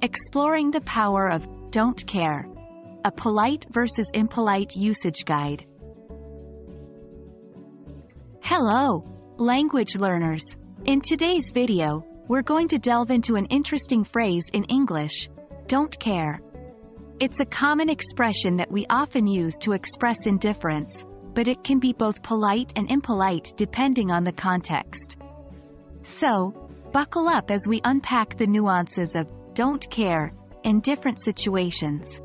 Exploring the power of don't care. A polite versus impolite usage guide. Hello, language learners. In today's video, we're going to delve into an interesting phrase in English, don't care. It's a common expression that we often use to express indifference, but it can be both polite and impolite depending on the context. So, buckle up as we unpack the nuances of don't care in different situations.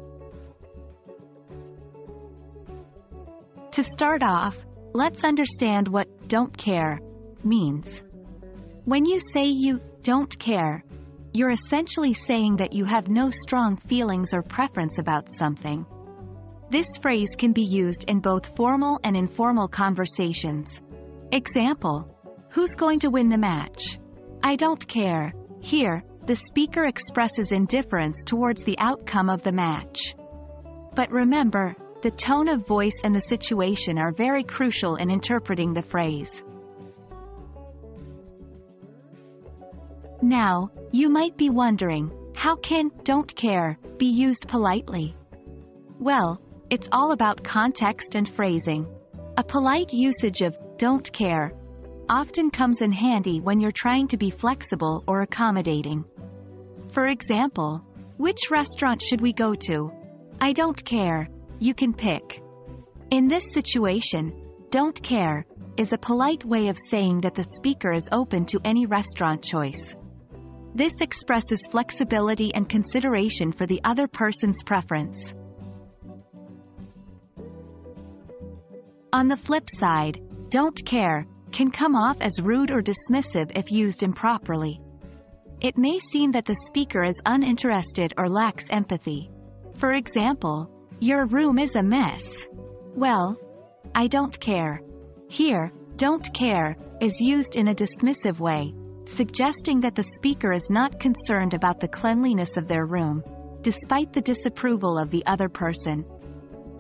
To start off, let's understand what don't care means. When you say you don't care, you're essentially saying that you have no strong feelings or preference about something. This phrase can be used in both formal and informal conversations. Example, who's going to win the match? I don't care. Here, the speaker expresses indifference towards the outcome of the match. But remember, the tone of voice and the situation are very crucial in interpreting the phrase. Now, you might be wondering, how can don't care be used politely? Well, it's all about context and phrasing. A polite usage of don't care often comes in handy when you're trying to be flexible or accommodating. For example, which restaurant should we go to? I don't care. You can pick. In this situation, don't care is a polite way of saying that the speaker is open to any restaurant choice. This expresses flexibility and consideration for the other person's preference. On the flip side, don't care can come off as rude or dismissive if used improperly. It may seem that the speaker is uninterested or lacks empathy. For example, your room is a mess. Well, I don't care. Here, don't care is used in a dismissive way, suggesting that the speaker is not concerned about the cleanliness of their room, despite the disapproval of the other person.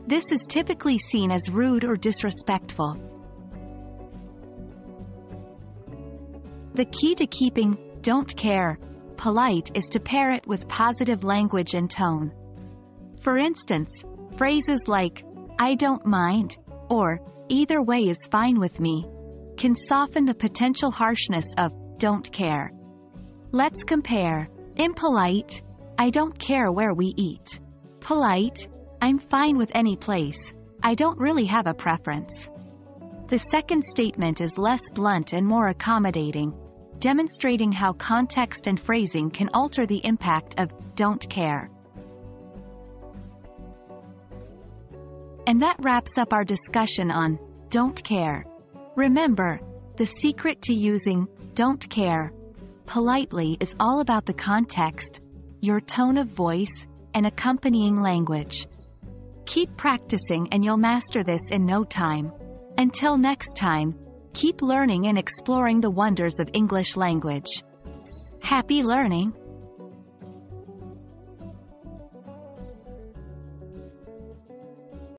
This is typically seen as rude or disrespectful. The key to keeping don't care polite is to pair it with positive language and tone. For instance, phrases like, I don't mind, or, either way is fine with me, can soften the potential harshness of don't care. Let's compare. Impolite, I don't care where we eat. Polite, I'm fine with any place. I don't really have a preference. The second statement is less blunt and more accommodating, demonstrating how context and phrasing can alter the impact of don't care. And that wraps up our discussion on don't care. Remember, the secret to using don't care politely is all about the context, your tone of voice, and accompanying language. Keep practicing and you'll master this in no time. Until next time, keep learning and exploring the wonders of English language. Happy learning!